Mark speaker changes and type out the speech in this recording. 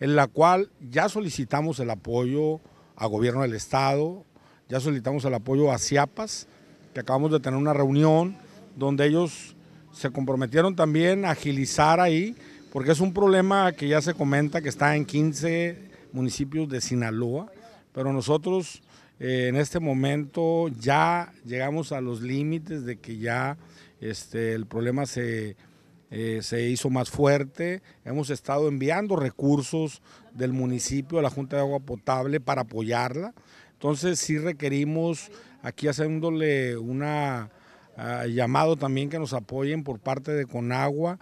Speaker 1: en la cual ya solicitamos el apoyo a gobierno del estado, ya solicitamos el apoyo a Ciapas, que acabamos de tener una reunión donde ellos se comprometieron también a agilizar ahí, porque es un problema que ya se comenta que está en 15 municipios de Sinaloa, pero nosotros eh, en este momento ya llegamos a los límites de que ya este, el problema se, eh, se hizo más fuerte. Hemos estado enviando recursos del municipio a la Junta de Agua Potable para apoyarla. Entonces sí requerimos aquí haciéndole una ah, llamado también que nos apoyen por parte de Conagua